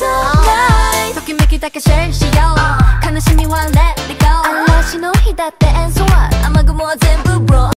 tonight ときめきだけシェイしよう。悲しみは let it go 嵐の日だって演奏は雨雲は全部